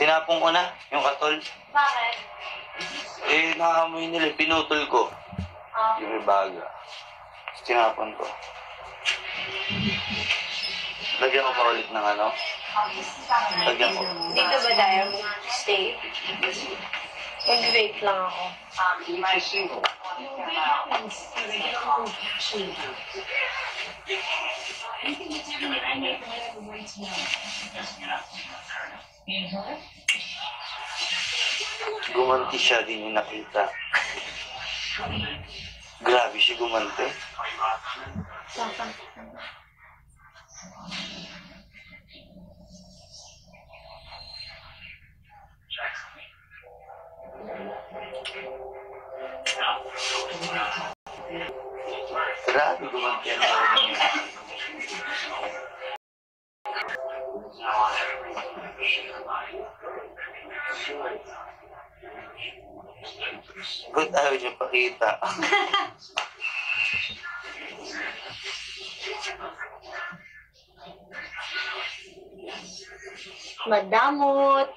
Sinapong ko na, yung katol. Bakit? Eh, nakaamoy nila, pinutol ko. Ah, Yung ibaga. Tinapon ko. Lagyan ko pa ulit ng ano? Lagyan ko. dito ba tayo stay? Mag-vape lang ako. Gumanti siya, din yung nakita. Grabe siya gumanti. Grabe gumanti ang Ba't ayaw niyo pakita? Madamot.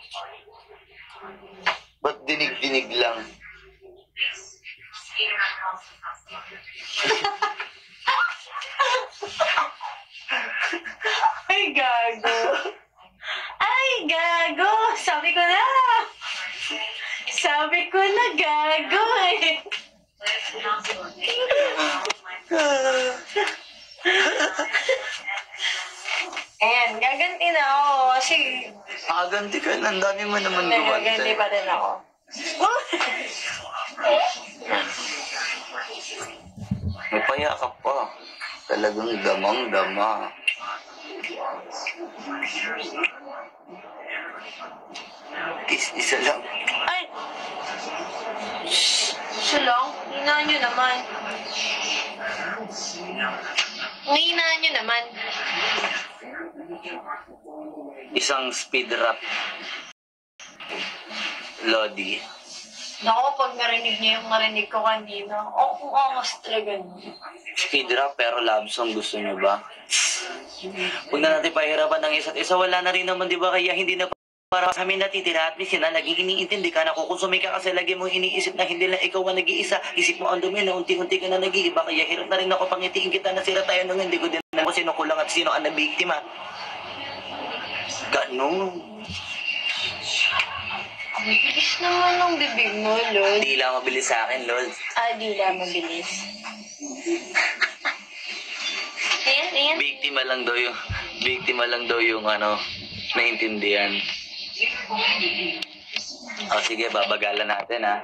Ba't dinig-dinig lang? Nakaganti ka na, ang dami mo naman nagaganti gumante. pa rin ako. Mapaya ka pa. Talagang damang-dama. Is isa lang. Ay! Shh! Sulong, hinaan nyo naman. Ngahinaan nyo naman. Isang speed rap. Lodi. Naku, pag narinig niya yung narinig ko kanina, oh, kung angas talaga niya. Speed rap pero love song gusto niyo ba? Huwag na natin pahirapan ng isa't isa. Wala na rin naman, di ba? Kaya hindi na para sa amin natitira at least na naging iniintindi ka na kukonsumi ka kasi lagi mo iniisip na hindi lang ikaw ang nag-iisa. Isip mo ang dumi na unti-unti ka na nag-iiba. Kaya hirap na rin ako pangitiin kita na sira tayo nung hindi ko din alam kung sino kulang at sino ang nabiktima. Ganun. Ang bilis naman ng bibig mo, Lord. Hindi lang mabilis sa akin, Lord. Ah, di lang mabilis. Ayan, ayan. Biktima lang daw yung, biktima lang daw yung ano, naintindihan. O sige, babagalan natin ha.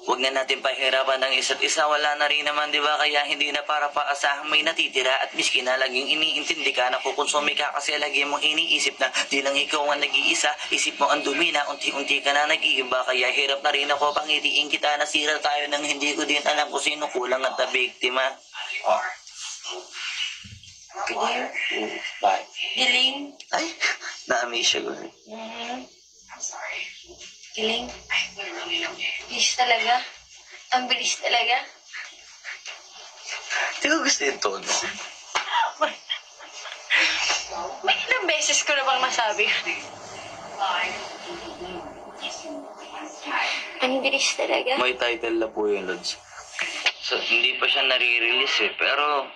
Huwag na natin pahirapan ng isa't isa. Wala na rin naman, di ba? Kaya hindi na para paasahang may natitira at miski na laging iniintindi ka na kukonsumi ka kasi lagi mo iniisip na di lang ikaw ang nag-iisa. Isip mo ang dumi na unti-unti ka na nag-iiba. Kaya hirap na rin ako pangitiin kita. Nasira tayo ng hindi ko din alam kung sino kulang at na biktima. Oh. Bye. Giling. Ay, na-amaze siya ko. Mhm. Giling. Bilis talaga. Ang bilis talaga. Di ko gusto yung tono. May ilang beses ko na bang nasabi? Ang bilis talaga. May title na po yun, Lods. So, hindi pa siya nare-release eh. Pero,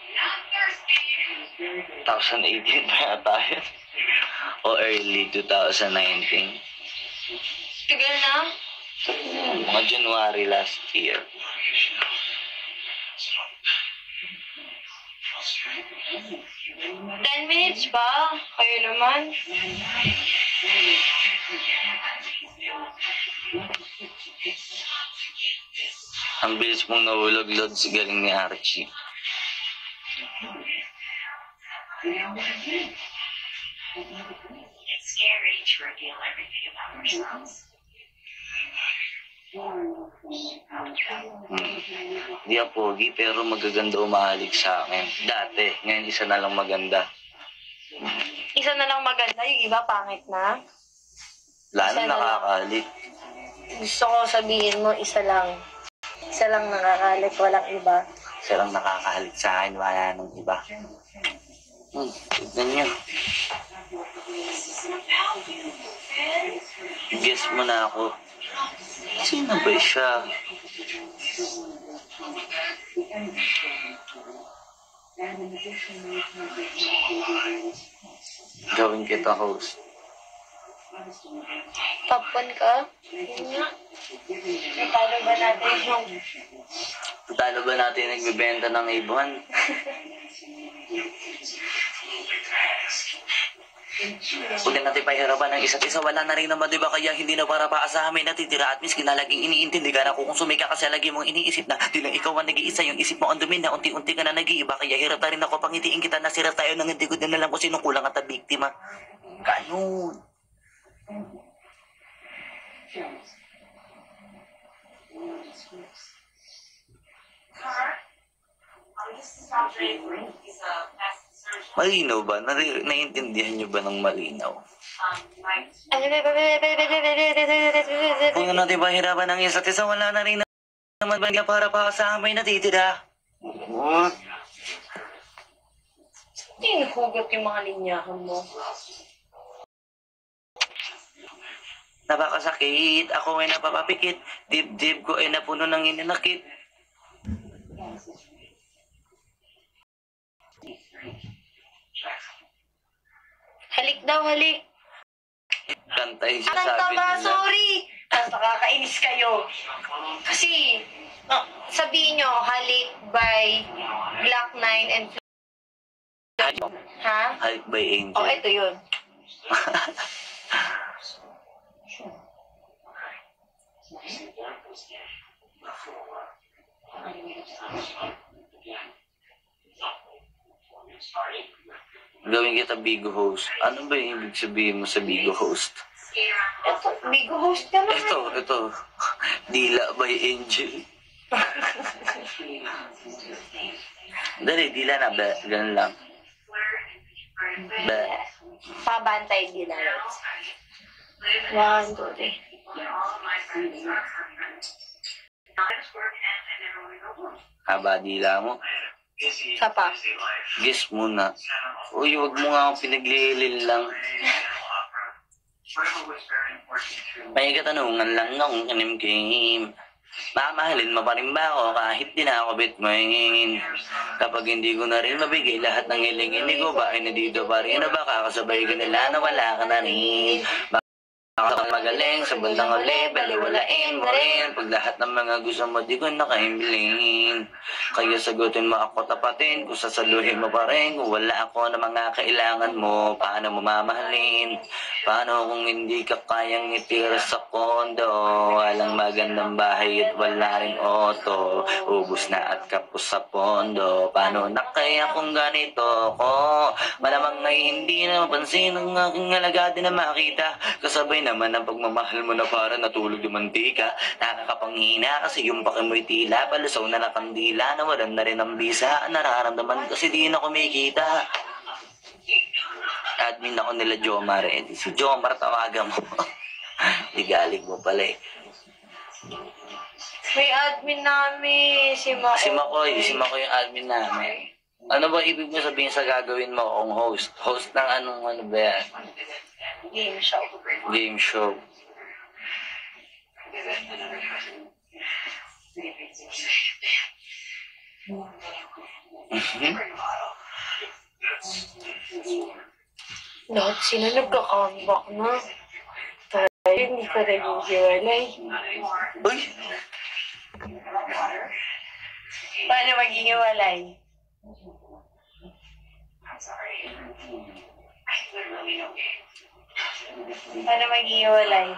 2018 pa yata yun. o early 2019. Tagal na. Mga January last year. Ten minutes ba? Kayo naman. Ang bilis mong nahulog, Lods. Galing ni Archie. It's scary to reveal everything about ourselves. Hmm. Hindi ako pogi, pero magaganda umahalik sa akin. Dati, ngayon isa na lang maganda. Isa na lang maganda, yung iba pangit na. Wala Isa na nakakahalik. Gusto ko sabihin mo, isa lang. Isa lang nakakalik, walang iba. Siya lang nakakahalit sa akin, wala nang iba. Hmm, tignan nyo. Guess mo na ako. Sino ba siya? Gawin kita host. Top 1 ka? Natalo ba natin yung... Talo ba natin nagbebenta ng ibon? Huwag na natin pahirapan ng isa't isa. Wala na rin naman, di ba? Kaya hindi na para pa sa amin natitira at miski na laging iniintindi ka na kung sumi ka kasi lagi mong iniisip na di lang ikaw ang nag-iisa. Yung isip mo ang dumi na unti-unti ka na nag-iiba. Kaya hirap na rin ako pangitiin kita na sira tayo nang hindi ko din alam kung sinong kulang at ang biktima. Ganun. Malinaw ba? Nari- naiintindihan nyo ba ng malinaw? Kung na natin pahirapan ng isa't isa, wala na rin naman ba niya para pa sa amin natitira? Oo. Hindi nahugot yung mga linyahan mo. Napakasakit, ako ay napapapikit, dibdib ko ay napuno ng ininakit. Halik daw, halik. Kantay siya Anong sabi tama, nila. sorry. Ah, nakakainis kayo. Kasi, no, sabihin nyo, halik by Black 9 and Ha? Halik by Angel. Oh, ito yun. Gawin kita Bigo host. Ano ba yung ibig sabihin mo sa Bigo host? Ito, Bigo host ka na. Ito, ito. Dila by Angel. Dali, dila na. Ba, ganun lang. Ba. Pabantay din na. One, two, three. Haba dila mo. Isa pa. Guess muna. Uy, wag mo nga akong pinaglilil lang. May katanungan lang akong kanim game. Mamahalin mo pa rin ba ako kahit di na ako bitmain? Kapag hindi ko na rin mabigay lahat ng hilingin ko ba ay nandito pa rin na baka kasabay ka nila na wala ka na rin? Baka ka magaling sa bandang uli, baliwalain mo rin Pag lahat ng mga gusto mo di ko nakaimbilin Kaya sagutin mo ako tapatin Kung sasaluhin mo pa rin Kung wala ako na mga kailangan mo Paano mo mamahalin? Paano kung hindi ka kayang itira sa kondo? Walang magandang bahay at wala rin auto Ubus na at kapos sa pondo Paano na kaya kung ganito ko? Malamang ay hindi na mapansin Ang aking alaga din na makita Kasabay naman ang pagmamahal mo na para natulog yung mantika Nakakapanghina kasi yung pake mo'y tila Palusaw na nakandila Nawalan na rin ang bisa Nararamdaman kasi di na kumikita admin ako nila Jomar eh. Si Jomar tawagan mo. Ligalig mo pala eh. May admin namin, si Mako. Si Makoy, si Makoy yung admin namin. Ano ba ibig mo sabihin sa gagawin mo kung host? Host ng anong ano ba yan? Game show. Game show. Mhm. Lahat sila nagka-comeback na. Tayo, hindi ka naghihiwalay. Uy! Paano maging hiwalay? Paano maging hiwalay?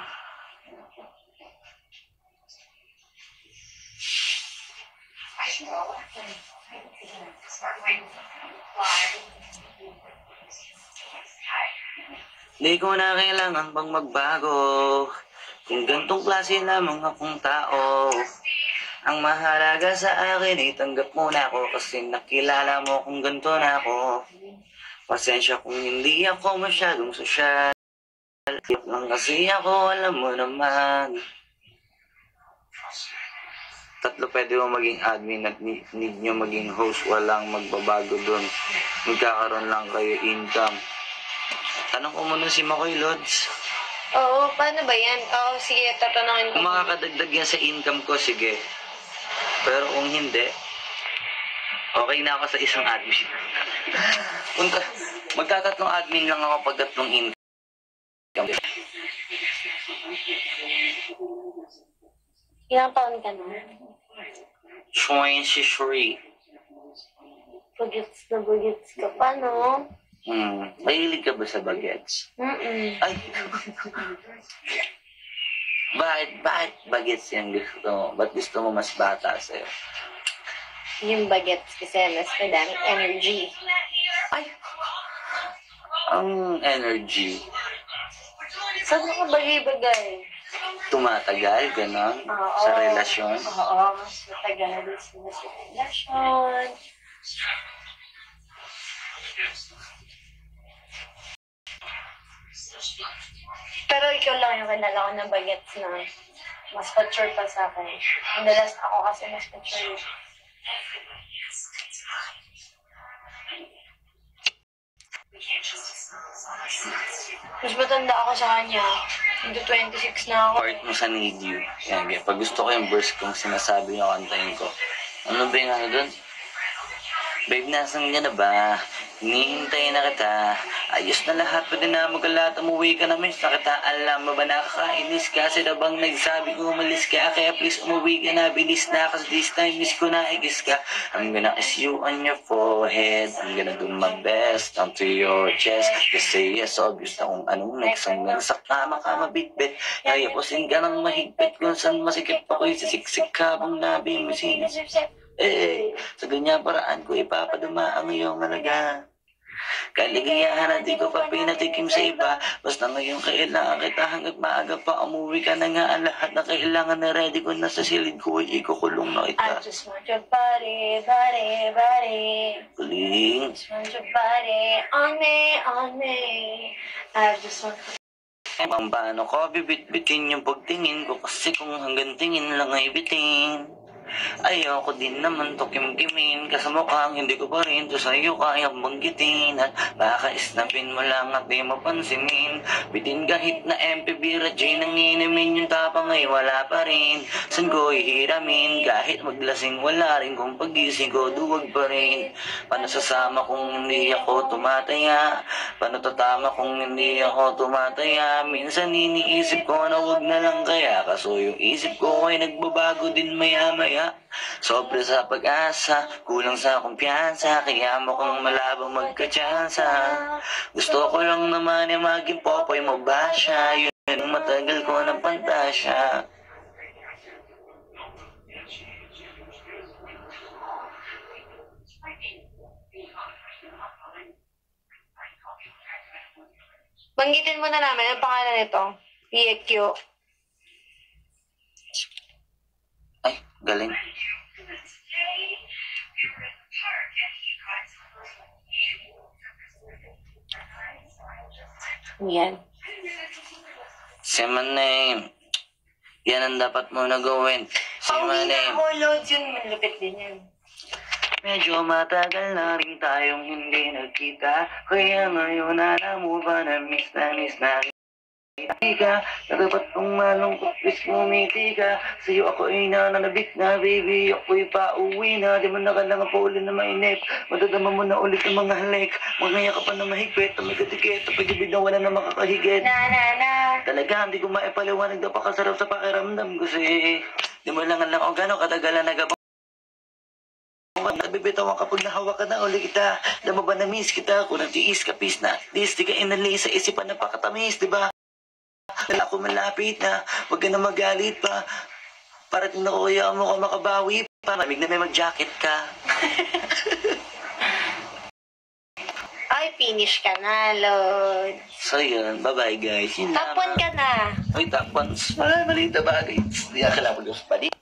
Di ko na kailangan pang magbago. Kung gantong klase lamang akong tao Ang mahalaga sa akin ay tanggap mo na ako Kasi nakilala mo kung ganito na ako. Pasensya kung hindi ako masyadong sosyal lang kasi ako, alam mo naman tatlo pwede mo maging admin at need, nyo maging host. Walang magbabago dun. Magkakaroon lang kayo income. Tanong ko muna si Makoy Lods. Oo, paano ba yan? Oo, sige, tatanungin ko. Kung makakadagdag yan sa income ko, sige. Pero kung hindi, okay na ako sa isang admin. kung ta- magtatatlong admin lang ako pag tatlong income. Ilang taon ka na? 23. Bagets na bagets ka pa, no? Hmm. Mahilig ka ba sa bagets? Mm-mm. Ay! bakit, bakit bagets yung gusto mo? Ba't gusto mo mas bata sa'yo? Yung bagets kasi mas madaming energy. Ay! Ang energy. Saan mga bagay-bagay? Tumatagal, ganon, Oo. sa relasyon. Oo, mas matagal sila sa relasyon. Pero ikaw lang yung kilala ko na bagets na mas mature pa sa akin. Madalas ako kasi mas mature. Mas matanda ako sa kanya. Into 26 na ako. part mo sa need you. Yan, yan. Pag gusto ko yung verse kong sinasabi niya, kantahin ko. Ano ba yung ano doon? Babe, nasan ka na ba? Hinihintay na kita. Ayos na lahat, pwede na magalat. Umuwi ka na, miss na kita. Alam mo ba nakakainis ka? Sila bang nagsabi ko umalis ka? Kaya please umuwi ka na. Bilis na kasi this time miss ko na igis ka. I'm gonna kiss you on your forehead. I'm gonna do my best onto your chest. Kasi yes, obvious na kung anong next. Hanggang sa kama ka mabitbit. Kaya pusin ka ng mahigpit kung saan masikip ako'y sisiksik habang nabi mo sinis. Eh, sa ganyan paraan ko ipapaduma ang iyong malaga. Kaligayahan na di ko pa pinatikim sa iba. Basta ngayon kailangan kita hanggat maaga pa umuwi ka na nga ang lahat na kailangan na ready ko na sa silid ko ay ikukulong na I kita. just want your body, body, body. Kuling. just want your body on me, on me. I just want Ang paano ko bibit-bitin yung pagtingin ko kasi kung hanggang tingin lang ay bitin. Ayoko din naman to kimkimin. Kasi mukhang hindi ko pa rin to sa'yo. Kayang banggitin At baka isnapin mo lang at di mo pansinin. Bitin kahit na MPB Rajay nang inimin Yung tapang ay wala pa rin. San ko ihiramin Kahit maglasing wala rin Kung pagising ko duwag pa rin. Paano sasama kung hindi ako tumataya? Paano tatama kung hindi ako tumataya? Minsan iniisip ko na wag na lang kaya Kaso yung isip ko ay nagbabago din maya maya Sobre sa pag-asa, kulang sa kumpiyansa Kaya mukhang malabang magkatsansa Gusto ko lang naman ay maging popoy mo ba siya Yun ang matagal ko ng pantasya Banggitin mo na namin ang pangalan nito. PQ. Ay, galing Yan. Say my name Yan ang dapat mo na gawin Say my Pauwi na name ako, Lods. Yun, malupit din yan. Medyo matagal na rin tayong hindi nagkita Kaya ngayon alam mo ba na miss na miss na Ka, na dapat kong malungkot Please ngumiti ka. Sa'yo ako ay nananabik na Baby, ako'y pauwi na. Di mo na kailangan pa uli na mainip. Madadama mo na ulit ang mga halik. Mga yakap pa na mahigpit may katikit. Ang pagibig na wala na makakahigit? Na, na, na. Talaga, hindi ko maipaliwanag na pakasarap sa pakiramdam kasi di mo lang alam kung gano'ng katagalan nagabang? Nabibitawan kapag nahawa ka na uli kita. Mo ba na miss kita? Kung nagtiis ka peace na At least di ka inali sa isipan na pakatamis di ba? Dala ako malapit na Huwag ka na magalit pa Parating na ko kaya mo ka makabawi pa Mamig na may mag-jacket ka Ay, finish ka na, Lods. So yun, bye-bye guys Yun Top 1 ka na. Uy, top ones. Wala, maliit na bagay. Hindi na kailangan mag-usap pa.